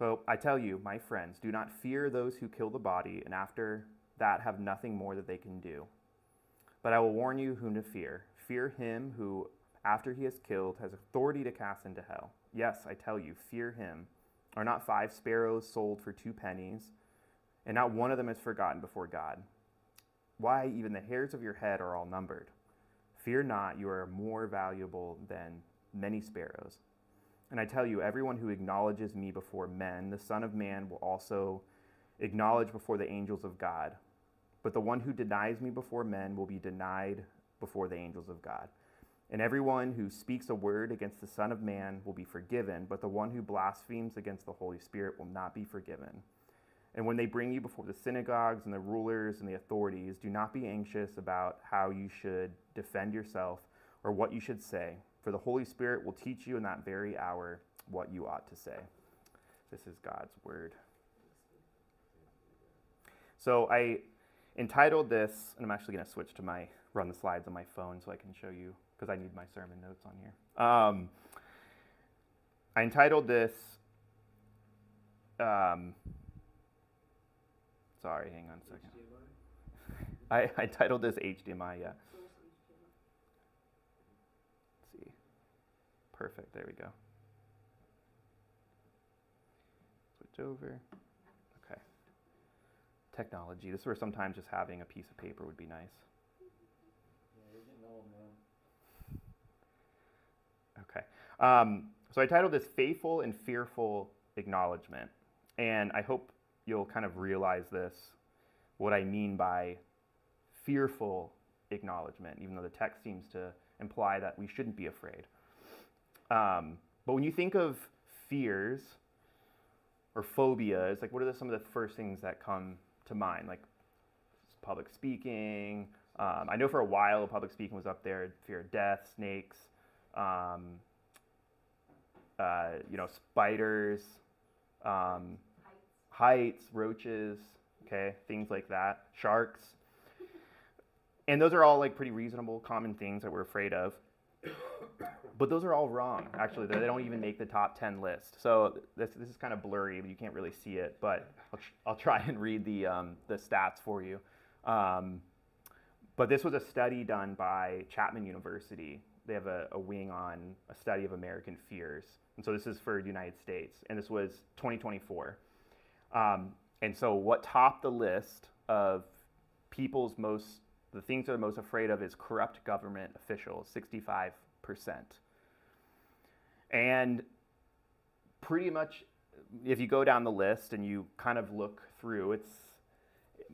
So I tell you, my friends, do not fear those who kill the body, and after that have nothing more that they can do. But I will warn you whom to fear. Fear him who, after he is killed, has authority to cast into hell. Yes, I tell you, fear him. Are not five sparrows sold for two pennies, and not one of them is forgotten before God? Why, even the hairs of your head are all numbered. Fear not, you are more valuable than many sparrows. And I tell you, everyone who acknowledges me before men, the Son of Man will also acknowledge before the angels of God. But the one who denies me before men will be denied before the angels of God. And everyone who speaks a word against the Son of Man will be forgiven, but the one who blasphemes against the Holy Spirit will not be forgiven. And when they bring you before the synagogues and the rulers and the authorities, do not be anxious about how you should defend yourself or what you should say for the Holy Spirit will teach you in that very hour what you ought to say. This is God's word. So I entitled this, and I'm actually going to switch to my run the slides on my phone so I can show you because I need my sermon notes on here. Um, I entitled this. Um, sorry, hang on a second. I, I titled this HDMI, yeah. Perfect. There we go. Switch over. Okay. Technology. This is where sometimes just having a piece of paper would be nice. Okay. Um, so I titled this Faithful and Fearful Acknowledgement. And I hope you'll kind of realize this, what I mean by fearful acknowledgement, even though the text seems to imply that we shouldn't be afraid. Um, but when you think of fears or phobias, like what are the, some of the first things that come to mind? Like public speaking. Um, I know for a while public speaking was up there. Fear of death, snakes, um, uh, you know, spiders, um, heights. roaches, okay, things like that, sharks. And those are all like pretty reasonable, common things that we're afraid of. But those are all wrong, actually. They don't even make the top 10 list. So this, this is kind of blurry, but you can't really see it. But I'll, I'll try and read the, um, the stats for you. Um, but this was a study done by Chapman University. They have a, a wing on a study of American fears. And so this is for the United States. And this was 2024. Um, and so what topped the list of people's most, the things they're most afraid of is corrupt government officials, 65%. And pretty much, if you go down the list and you kind of look through, it's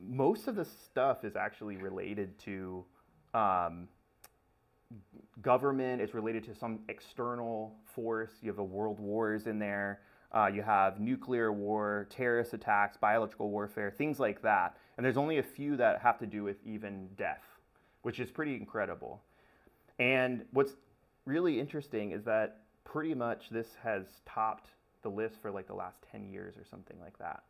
most of the stuff is actually related to um, government. It's related to some external force. You have the world wars in there. Uh, you have nuclear war, terrorist attacks, biological warfare, things like that. And there's only a few that have to do with even death, which is pretty incredible. And what's really interesting is that pretty much this has topped the list for like the last 10 years or something like that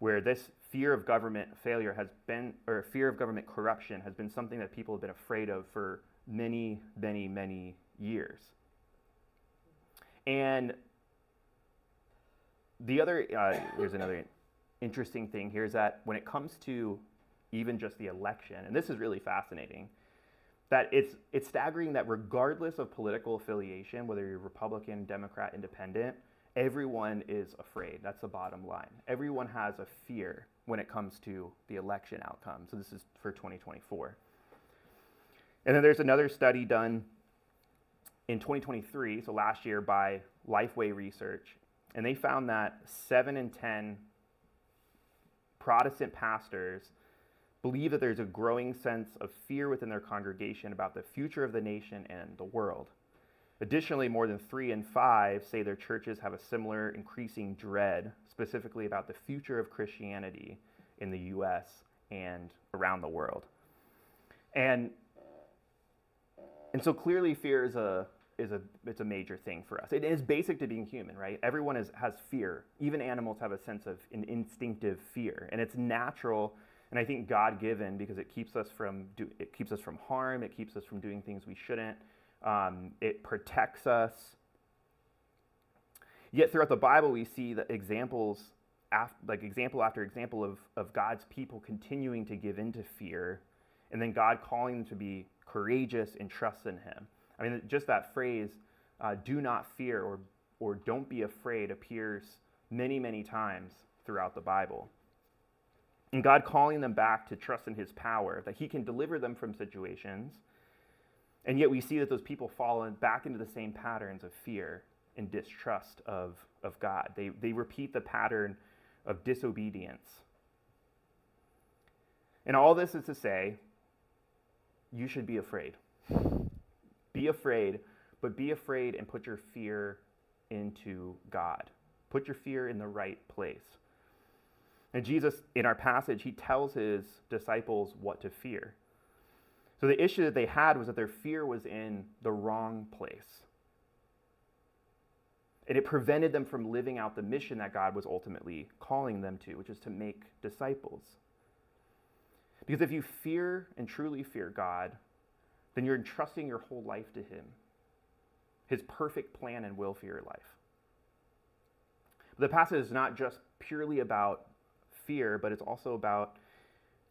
where this fear of government failure has been or fear of government corruption has been something that people have been afraid of for many many many years. And the other uh, here's another interesting thing here is that when it comes to even just the election and this is really fascinating that it's, it's staggering that regardless of political affiliation, whether you're Republican, Democrat, Independent, everyone is afraid. That's the bottom line. Everyone has a fear when it comes to the election outcome. So this is for 2024. And then there's another study done in 2023, so last year, by Lifeway Research, and they found that seven in 10 Protestant pastors believe that there's a growing sense of fear within their congregation about the future of the nation and the world. Additionally, more than three in five say their churches have a similar increasing dread, specifically about the future of Christianity in the US and around the world. And, and so clearly, fear is a, is a, it's a major thing for us. It is basic to being human, right? Everyone is, has fear. Even animals have a sense of an instinctive fear. And it's natural and I think God given because it keeps us from do, it keeps us from harm. It keeps us from doing things we shouldn't. Um, it protects us. Yet throughout the Bible, we see the examples, like example after example of, of God's people continuing to give into fear, and then God calling them to be courageous and trust in Him. I mean, just that phrase, uh, do not fear or, or don't be afraid, appears many, many times throughout the Bible. And God calling them back to trust in His power, that He can deliver them from situations. And yet we see that those people fall back into the same patterns of fear and distrust of, of God. They, they repeat the pattern of disobedience. And all this is to say, you should be afraid. Be afraid, but be afraid and put your fear into God. Put your fear in the right place. And Jesus, in our passage, he tells his disciples what to fear. So the issue that they had was that their fear was in the wrong place. And it prevented them from living out the mission that God was ultimately calling them to, which is to make disciples. Because if you fear and truly fear God, then you're entrusting your whole life to Him, His perfect plan and will for your life. The passage is not just purely about fear, but it's also about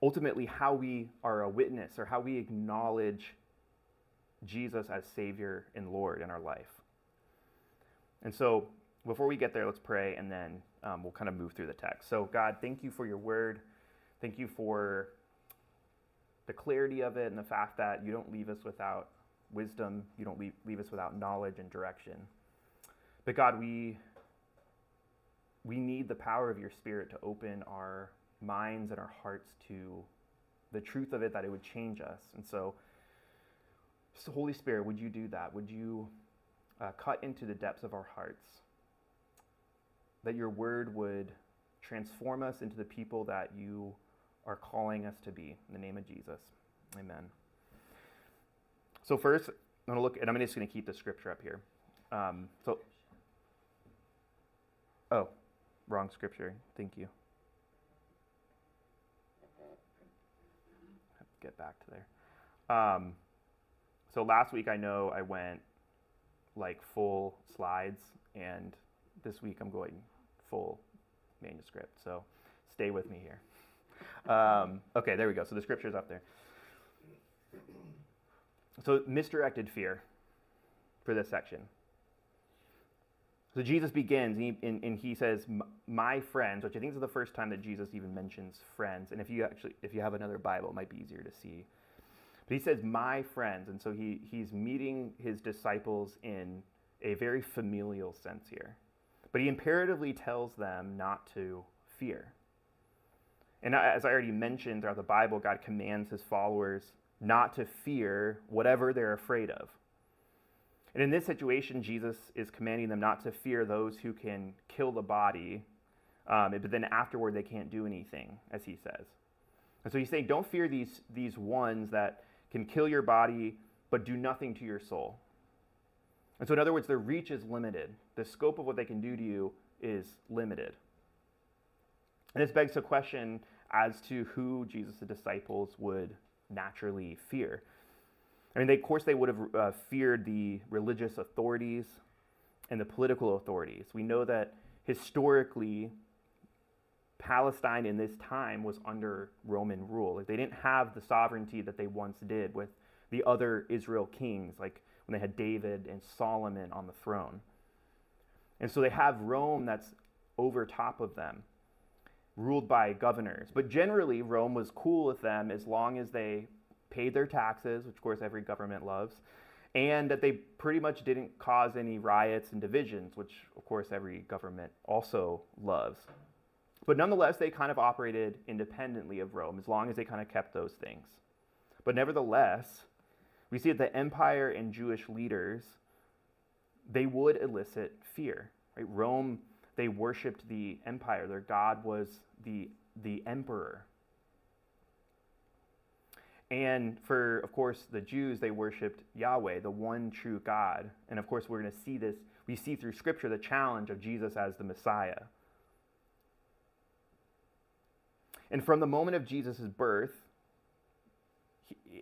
ultimately how we are a witness or how we acknowledge Jesus as Savior and Lord in our life. And so, before we get there, let's pray and then um, we'll kind of move through the text. So, God, thank you for your word. Thank you for the clarity of it and the fact that you don't leave us without wisdom, you don't leave, leave us without knowledge and direction. But, God, we, we need the power of your Spirit to open our minds and our hearts to the truth of it, that it would change us. And so, so Holy Spirit, would you do that? Would you uh, cut into the depths of our hearts. That your word would transform us into the people that you are calling us to be. In the name of Jesus. Amen. So, first, I'm going to look, and I'm just going to keep the scripture up here. Um, so, oh, wrong scripture. Thank you. Get back to there. Um, so last week I know I went like full slides, and this week I'm going full manuscript. So stay with me here. Um, okay, there we go. So the scripture's up there. So misdirected fear for this section. So Jesus begins and he, and, and he says, "My friends," which I think is the first time that Jesus even mentions friends. And if you actually, if you have another Bible, it might be easier to see. But he says, my friends. And so he, he's meeting his disciples in a very familial sense here. But he imperatively tells them not to fear. And as I already mentioned throughout the Bible, God commands his followers not to fear whatever they're afraid of. And in this situation, Jesus is commanding them not to fear those who can kill the body, um, but then afterward they can't do anything, as he says. And so he's saying, don't fear these, these ones that can kill your body but do nothing to your soul. And so, in other words, their reach is limited. The scope of what they can do to you is limited. And this begs the question as to who Jesus' disciples would naturally fear. I mean, they, of course, they would have uh, feared the religious authorities and the political authorities. We know that historically, Palestine in this time was under Roman rule. Like they didn't have the sovereignty that they once did with the other Israel kings, like when they had David and Solomon on the throne. And so they have Rome that's over top of them, ruled by governors. But generally, Rome was cool with them as long as they paid their taxes, which of course every government loves, and that they pretty much didn't cause any riots and divisions, which of course every government also loves. But nonetheless, they kind of operated independently of Rome as long as they kind of kept those things. But nevertheless, we see that the empire and Jewish leaders, they would elicit fear. Right? Rome, they worshipped the empire. Their god was the, the emperor. And for, of course, the Jews, they worshipped Yahweh, the one true God. And of course, we're going to see this. We see through Scripture the challenge of Jesus as the Messiah. And from the moment of Jesus' birth,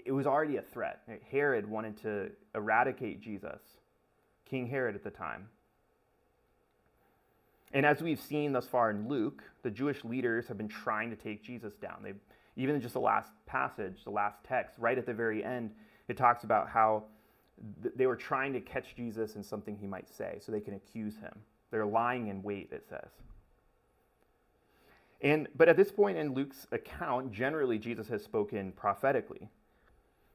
it was already a threat. Herod wanted to eradicate Jesus, King Herod at the time. And as we've seen thus far in Luke, the Jewish leaders have been trying to take Jesus down. They even in just the last passage, the last text, right at the very end, it talks about how th- they were trying to catch Jesus in something he might say so they can accuse him. They're lying in wait, it says. And but at this point in Luke's account, generally Jesus has spoken prophetically.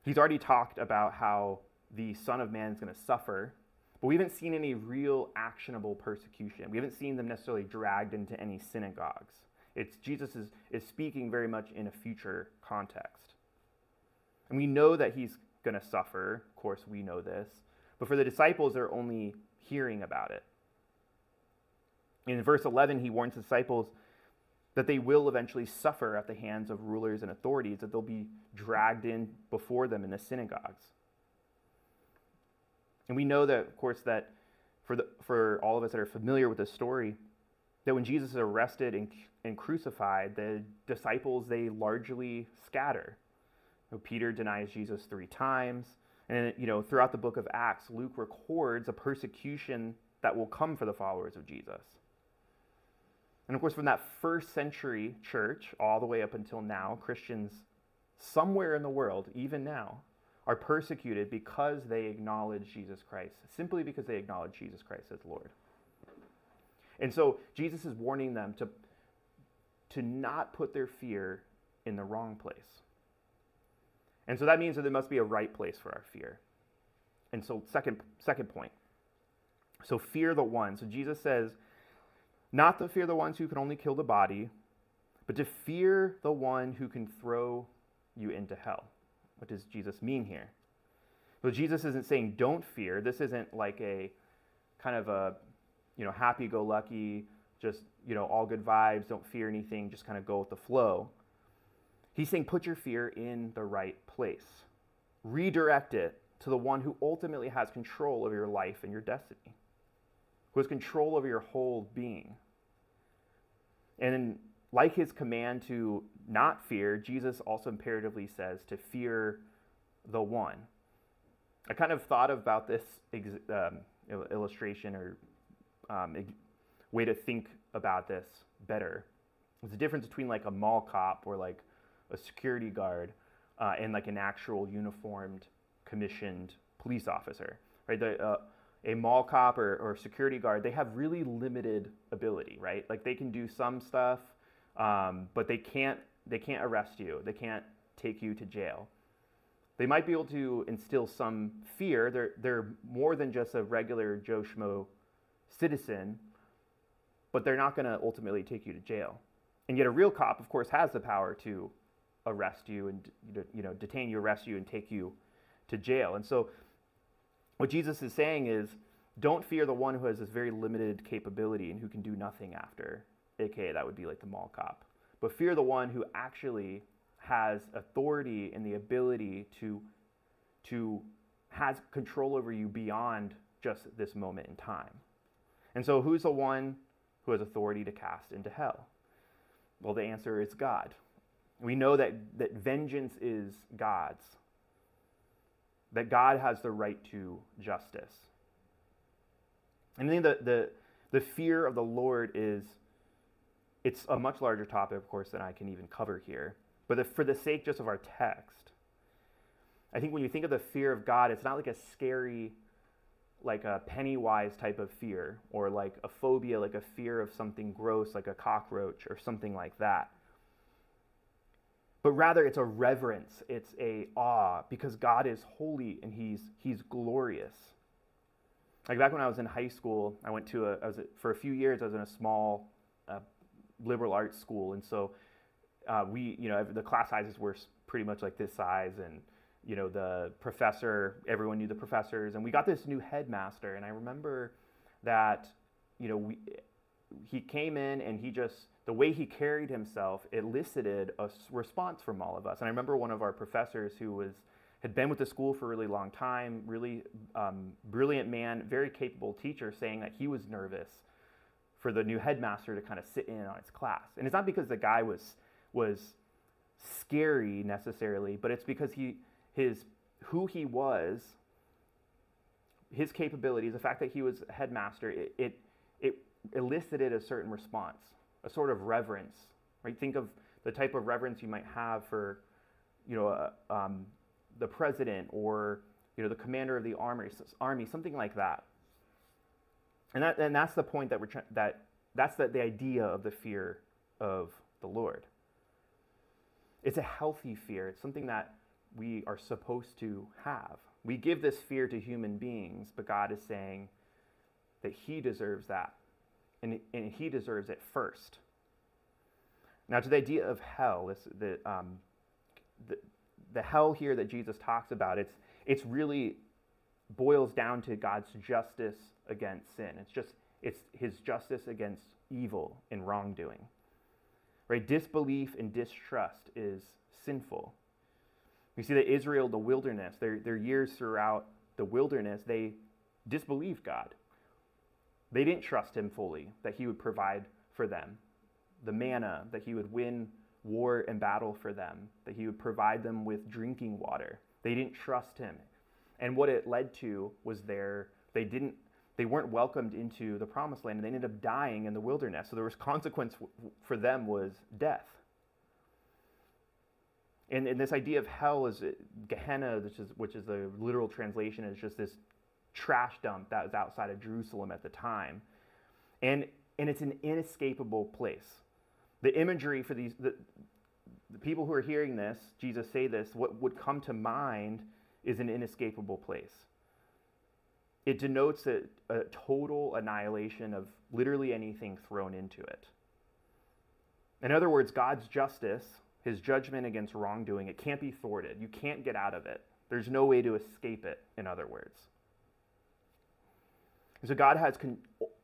He's already talked about how the Son of Man is going to suffer, but we haven't seen any real actionable persecution. We haven't seen them necessarily dragged into any synagogues. It's Jesus is, is speaking very much in a future context. And we know that he's going to suffer. Of course, we know this. But for the disciples, they're only hearing about it. In verse 11, he warns the disciples that they will eventually suffer at the hands of rulers and authorities, that they'll be dragged in before them in the synagogues. And we know that, of course, that for, the, for all of us that are familiar with this story, that when Jesus is arrested and, and crucified, the disciples, they largely scatter. You know, Peter denies Jesus three times. And, you know, throughout the book of Acts, Luke records a persecution that will come for the followers of Jesus. And of course, from that first century church all the way up until now, Christians somewhere in the world, even now, are persecuted because they acknowledge Jesus Christ, simply because they acknowledge Jesus Christ as Lord. And so Jesus is warning them to, to not put their fear in the wrong place. And so that means that there must be a right place for our fear. And so, second, second point. So, fear the one. So, Jesus says, not to fear the ones who can only kill the body, but to fear the one who can throw you into hell. What does Jesus mean here? Well, Jesus isn't saying don't fear. This isn't like a kind of a, you know, happy-go-lucky, just you know, all good vibes, don't fear anything, just kind of go with the flow. He's saying put your fear in the right place. Redirect it to the one who ultimately has control of your life and your destiny who has control over your whole being. And like his command to not fear, Jesus also imperatively says to fear the one. I kind of thought about this um, illustration or um, way to think about this better. There's a difference between like a mall cop or like a security guard uh, and like an actual uniformed, commissioned police officer, right? The, uh, a mall cop or, or security guard, they have really limited ability, right? Like they can do some stuff, um, but they can't they can't arrest you. They can't take you to jail. They might be able to instill some fear. They're they're more than just a regular Joe Schmo citizen, but they're not going to ultimately take you to jail. And yet, a real cop, of course, has the power to arrest you and you know detain you, arrest you, and take you to jail. And so what Jesus is saying is don't fear the one who has this very limited capability and who can do nothing after, aka that would be like the mall cop. But fear the one who actually has authority and the ability to, to has control over you beyond just this moment in time. And so who's the one who has authority to cast into hell? Well, the answer is God. We know that, that vengeance is God's that God has the right to justice. And I think the, the, the fear of the Lord is, it's a much larger topic, of course, than I can even cover here. But the, for the sake just of our text, I think when you think of the fear of God, it's not like a scary, like a Pennywise type of fear, or like a phobia, like a fear of something gross, like a cockroach, or something like that but rather it's a reverence, it's a awe because God is holy and he's he's glorious. Like back when I was in high school, I went to a I was for a few years I was in a small uh, liberal arts school, and so uh, we you know the class sizes were pretty much like this size, and you know the professor everyone knew the professors, and we got this new headmaster, and I remember that you know we he came in and he just the way he carried himself elicited a response from all of us. And I remember one of our professors who was had been with the school for a really long time, really um, brilliant man, very capable teacher, saying that he was nervous for the new headmaster to kind of sit in on his class. And it's not because the guy was was scary necessarily, but it's because he his who he was, his capabilities, the fact that he was headmaster, it, it it elicited a certain response, a sort of reverence, right? Think of the type of reverence you might have for, you know, uh, um, the president or, you know, the commander of the army, army something like that. And, that, and that's the point that we're trying, that, that's the, the idea of the fear of the Lord. It's a healthy fear. It's something that we are supposed to have. We give this fear to human beings, but God is saying that He deserves that, and, and He deserves it first. Now, to the idea of hell, this, the, um, the, the hell here that Jesus talks about, it's, it's really boils down to God's justice against sin. It's just it's his justice against evil and wrongdoing. Right? Disbelief and distrust is sinful. We see that Israel, the wilderness, their, their years throughout the wilderness, they disbelieved God. They didn't trust him fully, that he would provide for them. The manna, that he would win war and battle for them, that he would provide them with drinking water. They didn't trust him. And what it led to was their, they didn't, they weren't welcomed into the promised land and they ended up dying in the wilderness. So there was consequence for them was death. And, and this idea of hell is uh, Gehenna, which is, which is the literal translation, is just this trash dump that was outside of Jerusalem at the time. And, and it's an inescapable place. The imagery for these, the, the people who are hearing this, Jesus say this, what would come to mind is an inescapable place. It denotes a, a total annihilation of literally anything thrown into it. In other words, God's justice his judgment against wrongdoing, it can't be thwarted. You can't get out of it. There's no way to escape it, in other words. So God has con-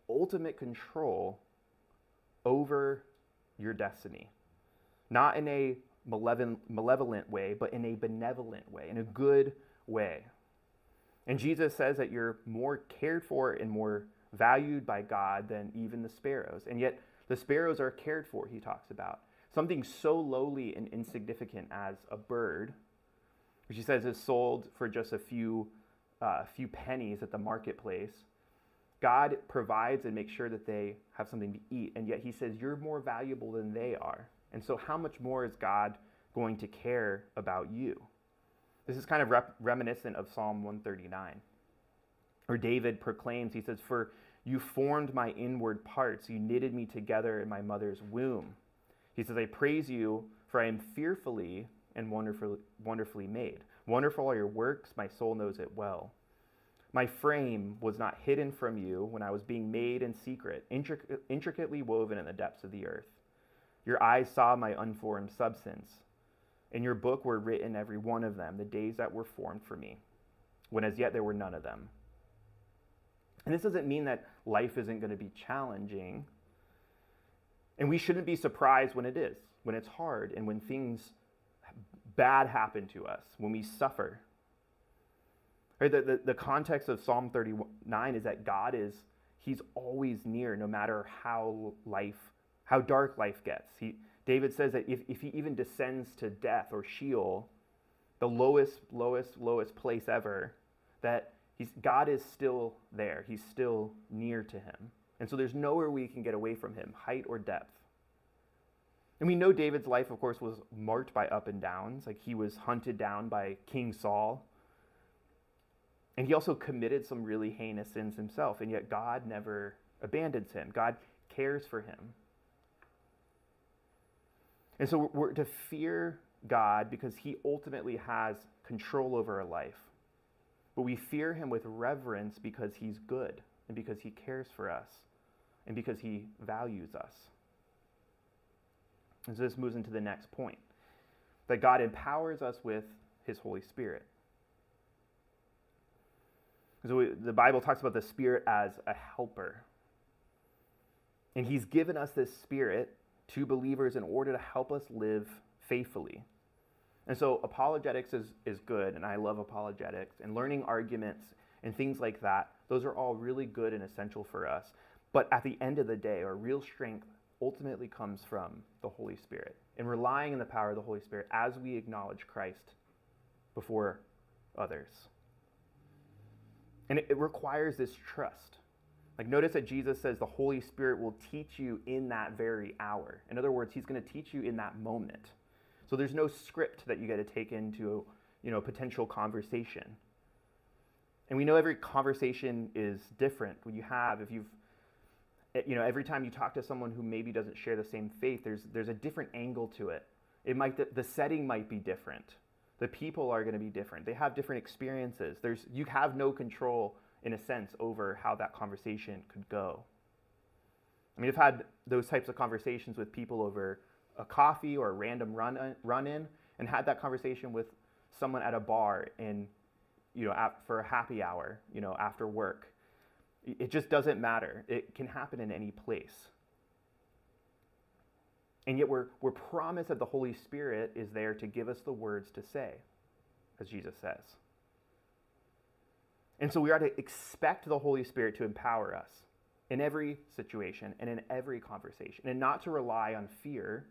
ultimate control over your destiny. Not in a malevolent way, but in a benevolent way, in a good way. And Jesus says that you're more cared for and more valued by God than even the sparrows. And yet, the sparrows are cared for, he talks about. Something so lowly and insignificant as a bird, which he says is sold for just a few, uh, few pennies at the marketplace. God provides and makes sure that they have something to eat, and yet he says, You're more valuable than they are. And so, how much more is God going to care about you? This is kind of rep- reminiscent of Psalm 139, where David proclaims, He says, For you formed my inward parts, you knitted me together in my mother's womb. He says, I praise you, for I am fearfully and wonderfully, wonderfully made. Wonderful are your works, my soul knows it well. My frame was not hidden from you when I was being made in secret, intric- intricately woven in the depths of the earth. Your eyes saw my unformed substance. In your book were written every one of them, the days that were formed for me, when as yet there were none of them. And this doesn't mean that life isn't going to be challenging and we shouldn't be surprised when it is, when it's hard, and when things bad happen to us, when we suffer. Right? The, the, the context of Psalm 39 is that God is, He's always near, no matter how life, how dark life gets. He, David says that if, if he even descends to death or Sheol, the lowest, lowest, lowest place ever, that he's, God is still there. He's still near to him. And so there's nowhere we can get away from him, height or depth. And we know David's life, of course, was marked by up and downs. Like he was hunted down by King Saul. And he also committed some really heinous sins himself. And yet God never abandons him, God cares for him. And so we're to fear God because he ultimately has control over our life. But we fear him with reverence because he's good and because he cares for us and because he values us. And so this moves into the next point that God empowers us with his Holy Spirit. So we, the Bible talks about the Spirit as a helper. And he's given us this Spirit to believers in order to help us live faithfully. And so apologetics is, is good, and I love apologetics, and learning arguments and things like that. Those are all really good and essential for us. But at the end of the day, our real strength ultimately comes from the Holy Spirit and relying on the power of the Holy Spirit as we acknowledge Christ before others. And it, requires this trust. Like, notice that Jesus says the Holy Spirit will teach you in that very hour. In other words, He's going to teach you in that moment. So there's no script that you got to take into, you know, potential conversation. And we know every conversation is different. When you have, if you've, you know, every time you talk to someone who maybe doesn't share the same faith, there's there's a different angle to it. It might the, the setting might be different. The people are going to be different. They have different experiences. There's you have no control in a sense over how that conversation could go. I mean, I've had those types of conversations with people over a coffee or a random run uh, run in, and had that conversation with someone at a bar in, you know, for a happy hour, you know, after work. It just doesn't matter. It can happen in any place. And yet we're, we're promised that the Holy Spirit is there to give us the words to say, as Jesus says. And so we are to expect the Holy Spirit to empower us in every situation and in every conversation, and not to rely on fear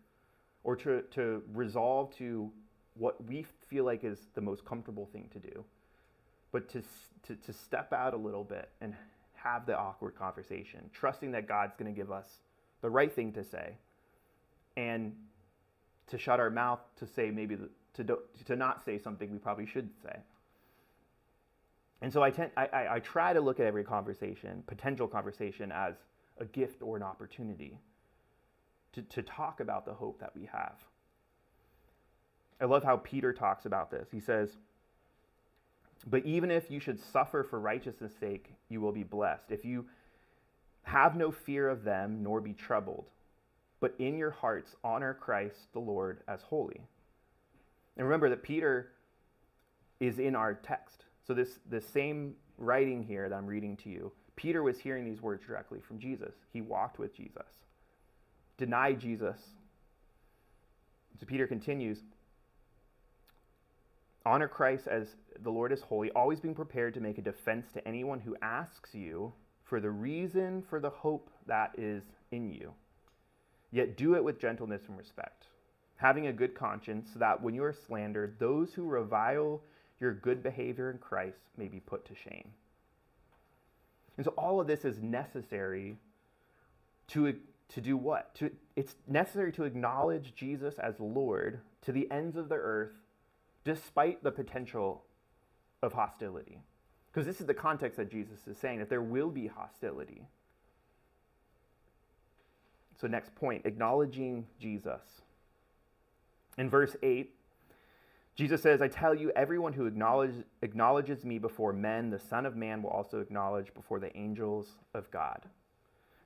or to, to resolve to what we feel like is the most comfortable thing to do, but to, to, to step out a little bit and have the awkward conversation, trusting that God's going to give us the right thing to say, and to shut our mouth to say maybe to, do, to not say something we probably should say. And so I, tend, I, I, I try to look at every conversation, potential conversation, as a gift or an opportunity to, to talk about the hope that we have. I love how Peter talks about this. He says, But even if you should suffer for righteousness' sake, you will be blessed. If you have no fear of them, nor be troubled, but in your hearts honor Christ the Lord as holy. And remember that Peter is in our text. So this, this same writing here that I'm reading to you, Peter was hearing these words directly from Jesus. He walked with Jesus, denied Jesus. So Peter continues Honor Christ as the Lord is holy, always being prepared to make a defense to anyone who asks you for the reason for the hope that is in you. Yet do it with gentleness and respect, having a good conscience, so that when you are slandered, those who revile your good behavior in Christ may be put to shame. And so all of this is necessary to, to do what? To, it's necessary to acknowledge Jesus as Lord to the ends of the earth, despite the potential of hostility. Because this is the context that Jesus is saying that there will be hostility. So, next point acknowledging Jesus. In verse 8, Jesus says, I tell you, everyone who acknowledge, acknowledges me before men, the Son of Man will also acknowledge before the angels of God.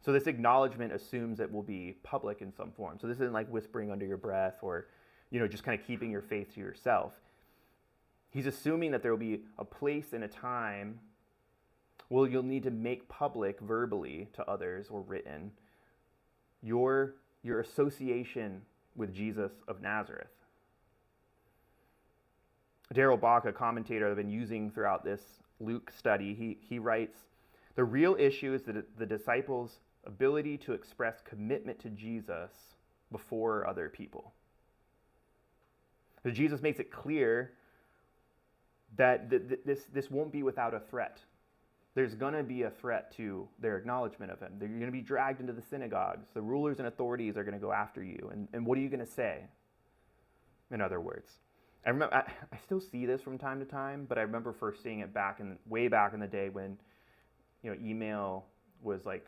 So, this acknowledgement assumes it will be public in some form. So, this isn't like whispering under your breath or, you know, just kind of keeping your faith to yourself. He's assuming that there will be a place and a time where you'll need to make public verbally to others or written your, your association with Jesus of Nazareth. Darrell Bock, a commentator I've been using throughout this Luke study, he, he writes The real issue is that the disciples' ability to express commitment to Jesus before other people. So Jesus makes it clear that th- th- this, this won't be without a threat there's going to be a threat to their acknowledgement of him. They're going to be dragged into the synagogues. The rulers and authorities are going to go after you. And, and what are you going to say? In other words, I remember I, I, still see this from time to time, but I remember first seeing it back in way back in the day when you know email was like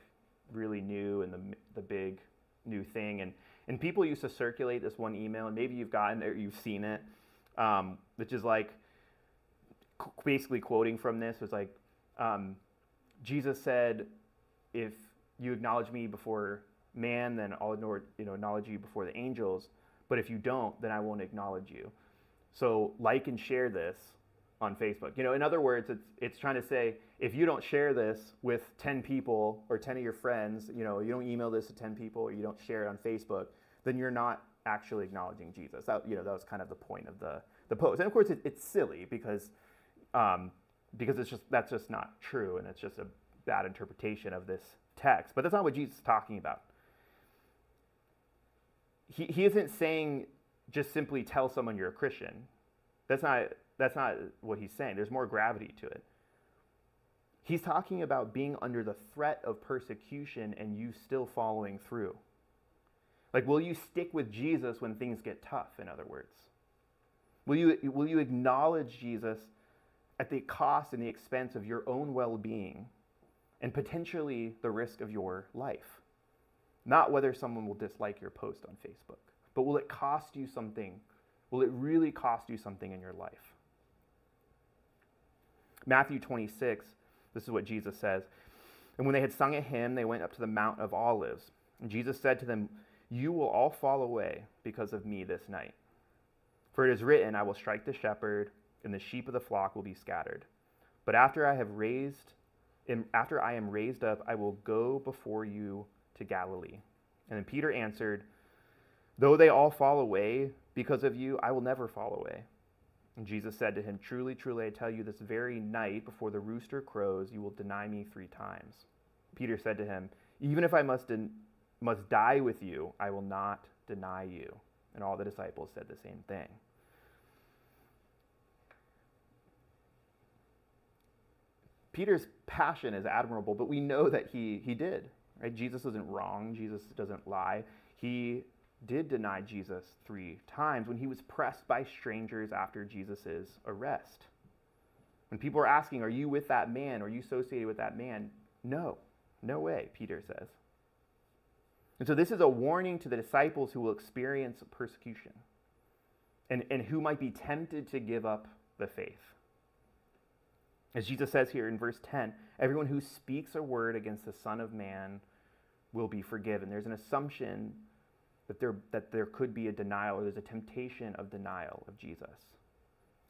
really new and the the big new thing and and people used to circulate this one email and maybe you've gotten it you've seen it um, which is like basically quoting from this was like um, Jesus said, if you acknowledge me before man, then I'll you know, acknowledge you before the angels. But if you don't, then I won't acknowledge you. So like and share this on Facebook. You know, in other words, it's it's trying to say if you don't share this with 10 people or 10 of your friends, you know, you don't email this to 10 people or you don't share it on Facebook, then you're not actually acknowledging Jesus. That you know, that was kind of the point of the the post. And of course, it, it's silly because um, because it's just that's just not true and it's just a bad interpretation of this text. But that's not what Jesus is talking about. He, he isn't saying just simply tell someone you're a Christian. That's not that's not what he's saying. There's more gravity to it. He's talking about being under the threat of persecution and you still following through. Like, will you stick with Jesus when things get tough, in other words? Will you, will you acknowledge Jesus at the cost and the expense of your own well being and potentially the risk of your life? Not whether someone will dislike your post on Facebook, but will it cost you something? Will it really cost you something in your life? Matthew 26 this is what Jesus says. And when they had sung a hymn, they went up to the Mount of Olives. And Jesus said to them, You will all fall away because of me this night. For it is written, I will strike the shepherd, and the sheep of the flock will be scattered. But after I have raised, after I am raised up, I will go before you to Galilee. And then Peter answered, Though they all fall away because of you, I will never fall away. And Jesus said to him, Truly, truly, I tell you, this very night before the rooster crows, you will deny me three times. Peter said to him, Even if I must, den- must die with you, I will not deny you. And all the disciples said the same thing. Peter's passion is admirable, but we know that he, he did. Right? Jesus isn't wrong. Jesus doesn't lie. He did deny Jesus three times when he was pressed by strangers after Jesus' arrest. When people are asking, Are you with that man? Are you associated with that man? No, no way, Peter says. And so this is a warning to the disciples who will experience persecution and, and who might be tempted to give up the faith. As Jesus says here in verse 10, everyone who speaks a word against the Son of Man will be forgiven. There's an assumption that there, that there could be a denial, or there's a temptation of denial of Jesus.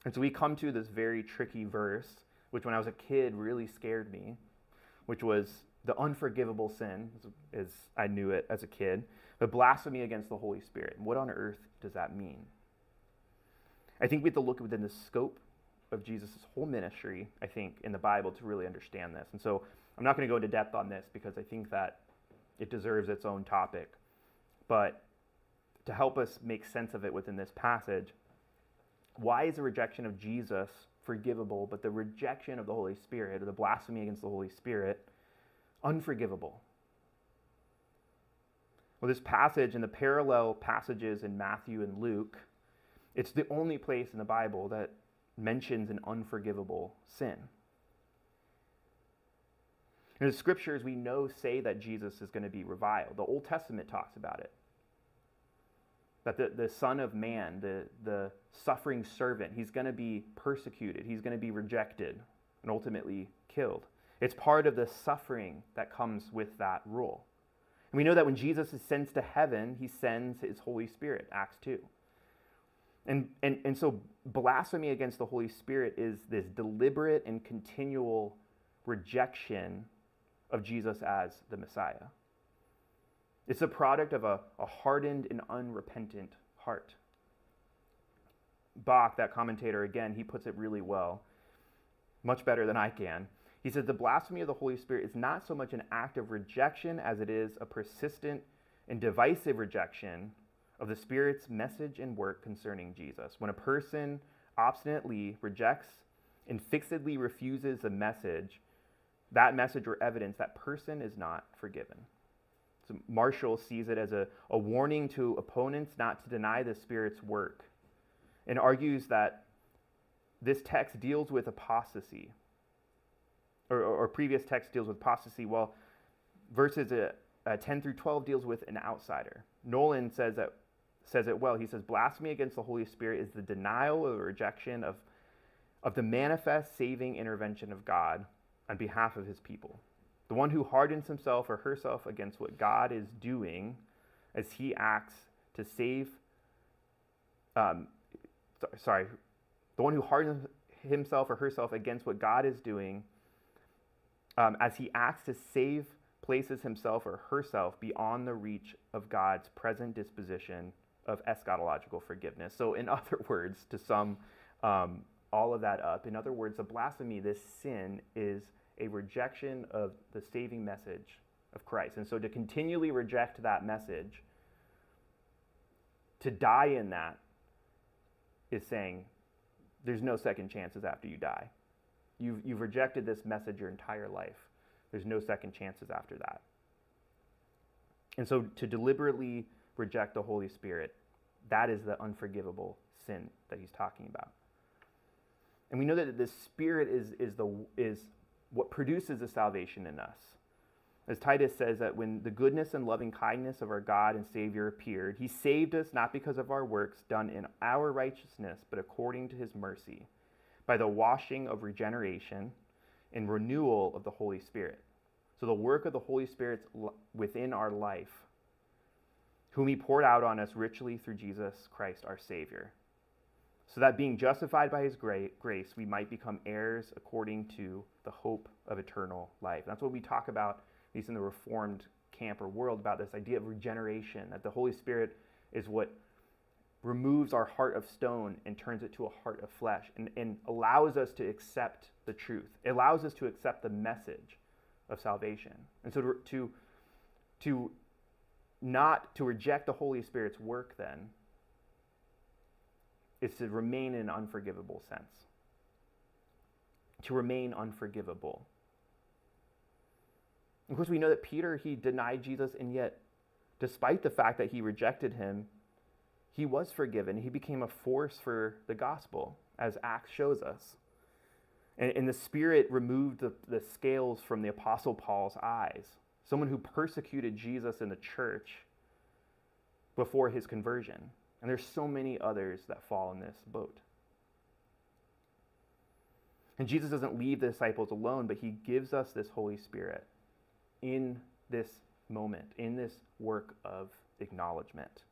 And so we come to this very tricky verse, which when I was a kid really scared me, which was the unforgivable sin, as I knew it as a kid, but blasphemy against the Holy Spirit. What on earth does that mean? I think we have to look within the scope of Jesus' whole ministry, I think, in the Bible to really understand this. And so I'm not going to go into depth on this because I think that it deserves its own topic. But to help us make sense of it within this passage. Why is the rejection of Jesus forgivable, but the rejection of the Holy Spirit, or the blasphemy against the Holy Spirit, unforgivable? Well, this passage and the parallel passages in Matthew and Luke, it's the only place in the Bible that mentions an unforgivable sin. In the scriptures, we know say that Jesus is going to be reviled. The Old Testament talks about it that the, the Son of Man, the, the suffering servant, he's going to be persecuted, he's going to be rejected, and ultimately killed. It's part of the suffering that comes with that rule. And we know that when Jesus sent to heaven, he sends his Holy Spirit, Acts 2. And, and, and so blasphemy against the Holy Spirit is this deliberate and continual rejection of Jesus as the Messiah. It's a product of a, a hardened and unrepentant heart. Bock, that commentator, again, he puts it really well, much better than I can. He says the blasphemy of the Holy Spirit is not so much an act of rejection as it is a persistent and divisive rejection of the Spirit's message and work concerning Jesus. When a person obstinately rejects and fixedly refuses a message, that message or evidence, that person is not forgiven. So Marshall sees it as a, a warning to opponents not to deny the Spirit's work and argues that this text deals with apostasy, or, or, or previous text deals with apostasy, while verses uh, uh, 10 through 12 deals with an outsider. Nolland says, that, says it well. He says, Blasphemy against the Holy Spirit is the denial or rejection of, of the manifest saving intervention of God on behalf of his people. The one who hardens himself or herself against what God is doing as he acts to save, um, sorry, the one who hardens himself or herself against what God is doing um, as he acts to save, places himself or herself beyond the reach of God's present disposition of eschatological forgiveness. So, in other words, to sum um, all of that up, in other words, the blasphemy, this sin, is a rejection of the saving message of Christ. And so to continually reject that message, to die in that, is saying there's no second chances after you die. You've, you've rejected this message your entire life. There's no second chances after that. And so to deliberately reject the Holy Spirit, that is the unforgivable sin that he's talking about. And we know that the Spirit is, is, the, is what produces the salvation in us. As Titus says, that when the goodness and loving kindness of our God and Savior appeared, he saved us not because of our works done in our righteousness, but according to his mercy, by the washing of regeneration and renewal of the Holy Spirit. So the work of the Holy Spirit within our life, whom he poured out on us richly through Jesus Christ our Savior. So that being justified by his grace, we might become heirs according to the hope of eternal life. That's what we talk about at least in the Reformed camp or world, about this idea of regeneration, that the Holy Spirit is what removes our heart of stone and turns it to a heart of flesh and, and allows us to accept the truth. It allows us to accept the message of salvation. And so to, to, to not to reject the Holy Spirit's work then is to remain in an unforgivable sense. To remain unforgivable. Of course, we know that Peter, he denied Jesus, and yet, despite the fact that he rejected him, he was forgiven. He became a force for the gospel, as Acts shows us. And, and the Spirit removed the, the scales from the Apostle Paul's eyes. Someone who persecuted Jesus in the church before his conversion. And there's so many others that fall in this boat. And Jesus doesn't leave the disciples alone, but he gives us this Holy Spirit in this moment, in this work of acknowledgement.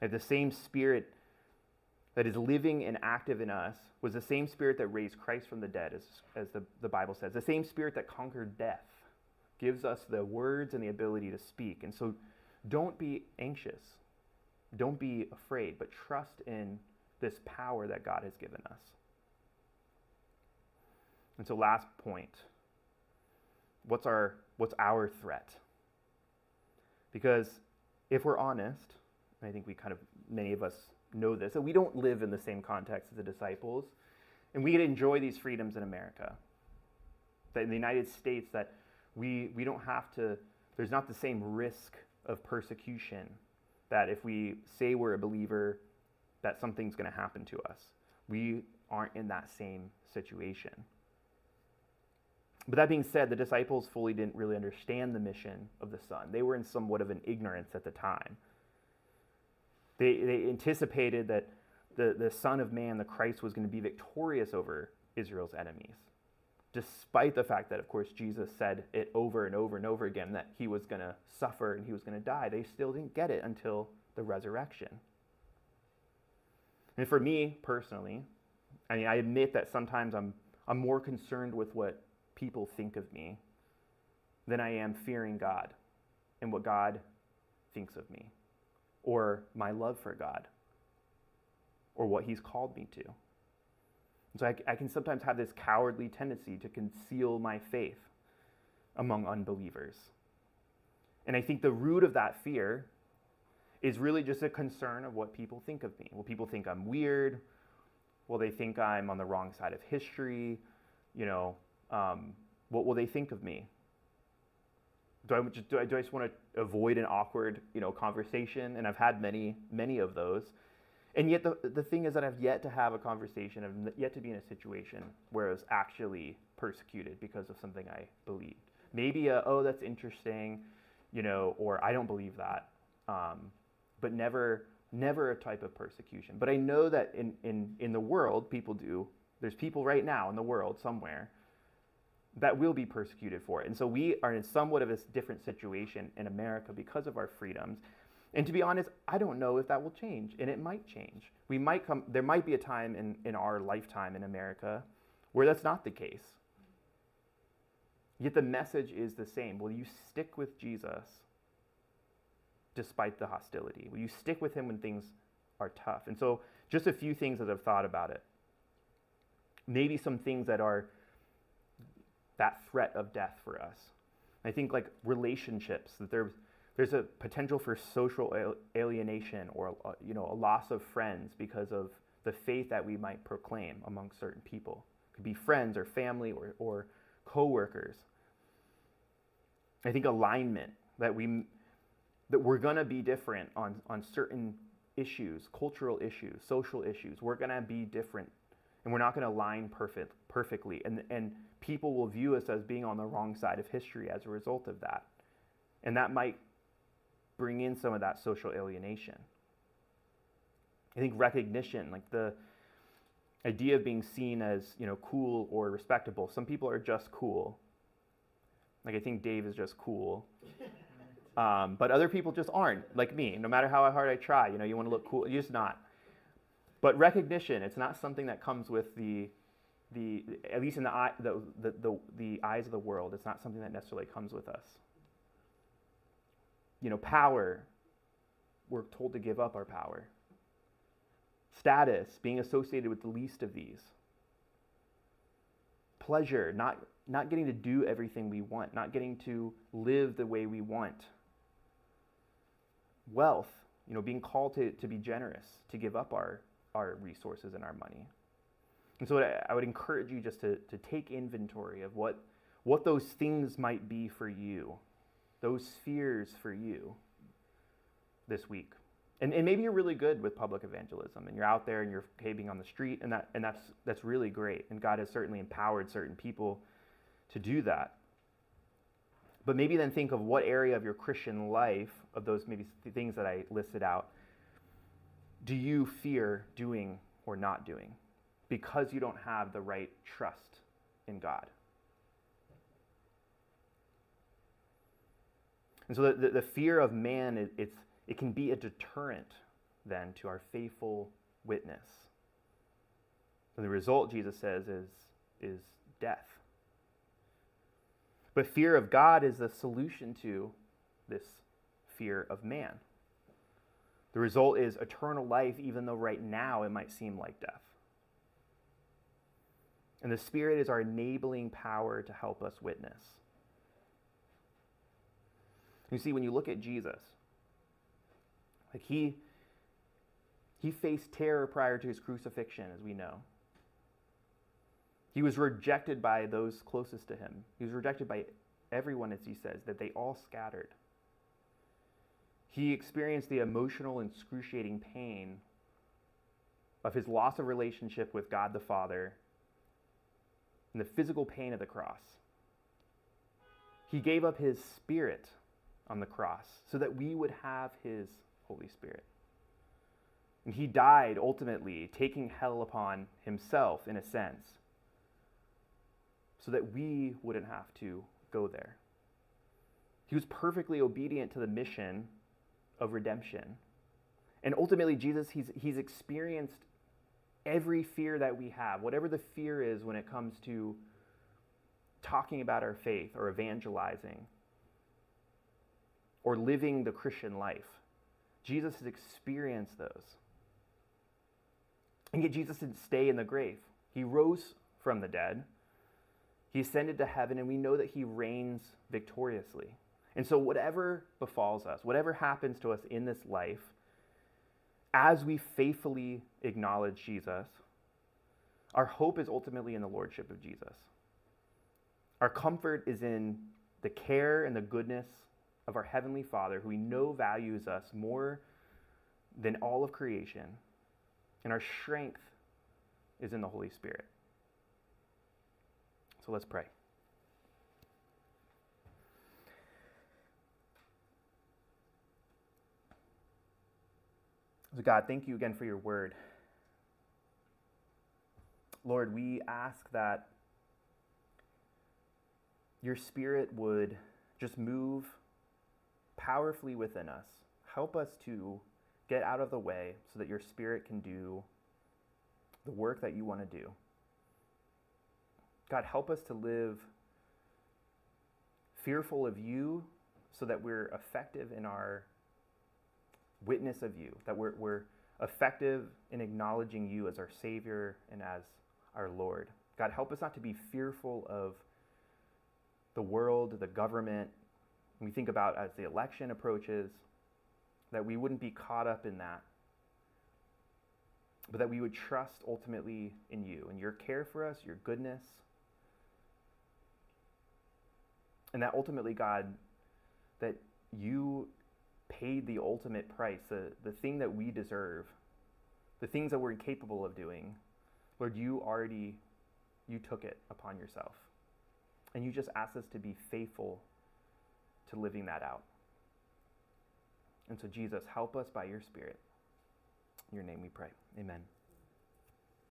That the same spirit that is living and active in us was the same spirit that raised Christ from the dead, as, as the, the Bible says. The same spirit that conquered death gives us the words and the ability to speak. And so don't be anxious. Don't be afraid, but trust in this power that God has given us. And so, last point what's our what's our threat? Because if we're honest, I think we kind of many of us know this, that we don't live in the same context as the disciples, and we enjoy these freedoms in America. That in the United States, that we we don't have to. There's not the same risk of persecution that if we say we're a believer, that something's going to happen to us. We aren't in that same situation. But that being said, the disciples fully didn't really understand the mission of the Son. They were in somewhat of an ignorance at the time. They, they anticipated that the, the Son of Man, the Christ, was going to be victorious over Israel's enemies, despite the fact that, of course, Jesus said it over and over and over again that he was going to suffer and he was going to die. They still didn't get it until the resurrection. And for me personally, I mean, I admit that sometimes I'm, I'm more concerned with what people think of me than I am fearing God and what God thinks of me, or my love for God, or what He's called me to. And so I, I can sometimes have this cowardly tendency to conceal my faith among unbelievers. And I think the root of that fear is really just a concern of what people think of me. Will people think I'm weird? Will they think I'm on the wrong side of history? You know, um, what will they think of me? Do I, just, do I, do I just want to avoid an awkward, you know, conversation? And I've had many, many of those. And yet the, the thing is that I've yet to have a conversation, I've yet to be in a situation where I was actually persecuted because of something I believed. Maybe a, oh, that's interesting, you know, or I don't believe that. Um, but never, never a type of persecution. But I know that in, in, in the world, people do. There's people right now in the world somewhere that will be persecuted for it. And so we are in somewhat of a different situation in America because of our freedoms. And to be honest, I don't know if that will change, and it might change. We might come, there might be a time in, in our lifetime in America where that's not the case. Yet the message is the same. Will you stick with Jesus despite the hostility? Will you stick with him when things are tough? And so, just a few things that I've thought about it. Maybe some things that are that threat of death for us. I think like relationships that there's there's a potential for social alienation or uh, you know a loss of friends because of the faith that we might proclaim among certain people. It could be friends or family or, or coworkers. I think alignment that we that we're going to be different on, on certain issues, cultural issues, social issues. We're going to be different and we're not going to align perfect, perfectly. And, and people will view us as being on the wrong side of history as a result of that. And that might bring in some of that social alienation. I think recognition, like the idea of being seen as, you know, cool or respectable. Some people are just cool. Like I think Dave is just cool. Um, but other people just aren't, like me. No matter how hard I try, you know, you want to look cool, you're just not. But recognition, it's not something that comes with the, the at least in the, eye, the, the, the, the eyes of the world, it's not something that necessarily comes with us. You know, power, we're told to give up our power status, being associated with the least of these. Pleasure, not, not getting to do everything we want, not getting to live the way we want. Wealth, you know, being called to, to be generous, to give up our, our resources and our money. And so I would encourage you just to, to take inventory of what, what those things might be for you, those spheres for you this week. And, and maybe you're really good with public evangelism and you're out there and you're caving on the street and, that, and that's, that's really great. And God has certainly empowered certain people to do that. But maybe then think of what area of your Christian life, of those maybe things that I listed out, do you fear doing or not doing because you don't have the right trust in God? And so the, the, the fear of man, it's, it can be a deterrent then to our faithful witness. And the result, Jesus says, is, is death. But fear of God is the solution to this fear of man. The result is eternal life, even though right now it might seem like death. And the Spirit is our enabling power to help us witness. You see, when you look at Jesus, like he he faced terror prior to his crucifixion, as we know. He was rejected by those closest to him. He was rejected by everyone, as he says, that they all scattered. He experienced the emotional excruciating pain of his loss of relationship with God the Father and the physical pain of the cross. He gave up his spirit on the cross so that we would have his Holy Spirit. And he died ultimately, taking hell upon himself in a sense, so that we wouldn't have to go there. He was perfectly obedient to the mission of redemption. And ultimately, Jesus, he's, he's experienced every fear that we have, whatever the fear is when it comes to talking about our faith or evangelizing or living the Christian life. Jesus has experienced those. And yet, Jesus didn't stay in the grave. He rose from the dead, he ascended to heaven, and we know that he reigns victoriously. And so, whatever befalls us, whatever happens to us in this life, as we faithfully acknowledge Jesus, our hope is ultimately in the Lordship of Jesus. Our comfort is in the care and the goodness of our Heavenly Father, who we know values us more than all of creation, and our strength is in the Holy Spirit. So let's pray. So, God, thank you again for your word. Lord, we ask that your spirit would just move powerfully within us. Help us to get out of the way so that your spirit can do the work that you want to do. God, help us to live fearful of you so that we're effective in our witness of you, that we're, we're effective in acknowledging you as our Savior and as our Lord. God, help us not to be fearful of the world, the government, we think about as the election approaches, that we wouldn't be caught up in that. but that we would trust ultimately in you and your care for us, your goodness. And that ultimately, God, that you paid the ultimate price, the, the thing that we deserve, the things that we're incapable of doing. Lord, you already, you took it upon yourself. And you just ask us to be faithful to living that out. And so, Jesus, help us by your Spirit. In your name we pray. Amen.